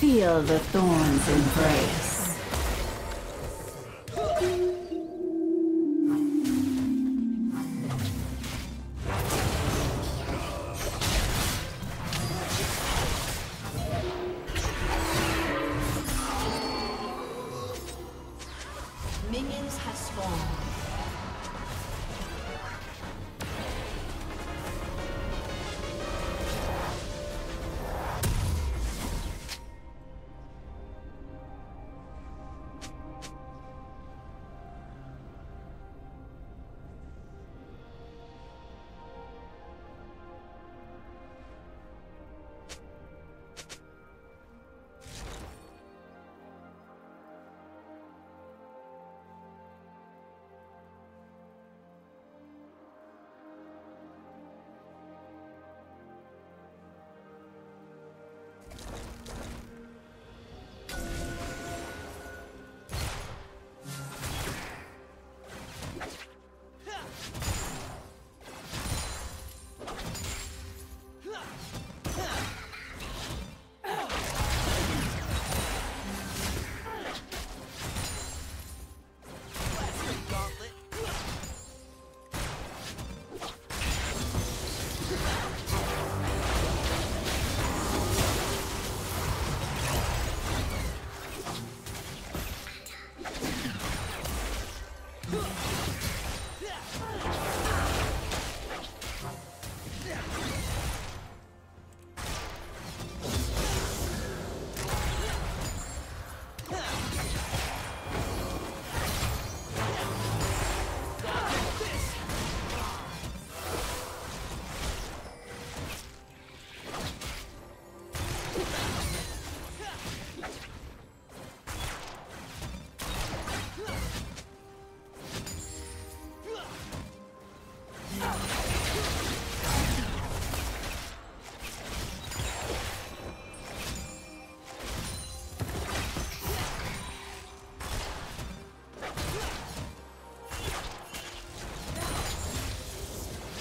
Feel the thorns embrace.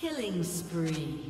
Killing spree.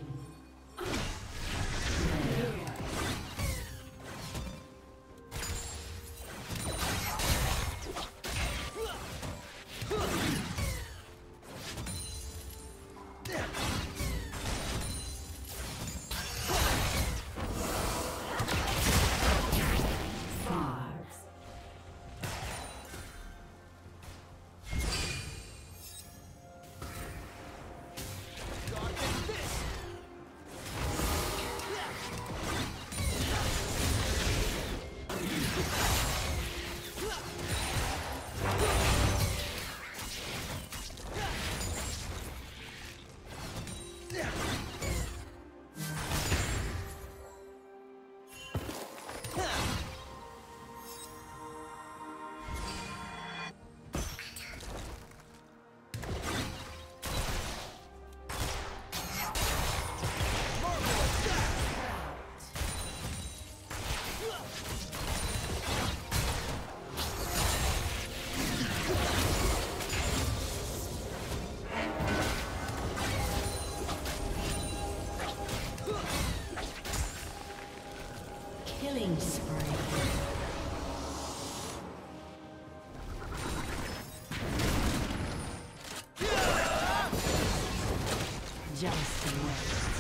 将死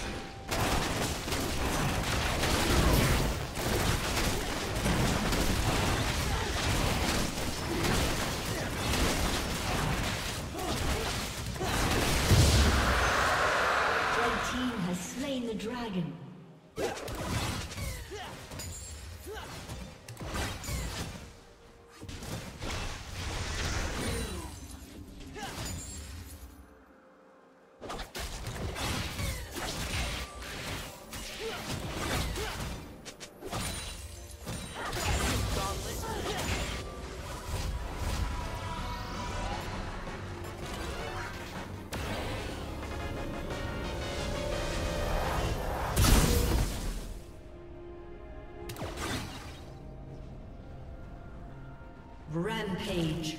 Rampage.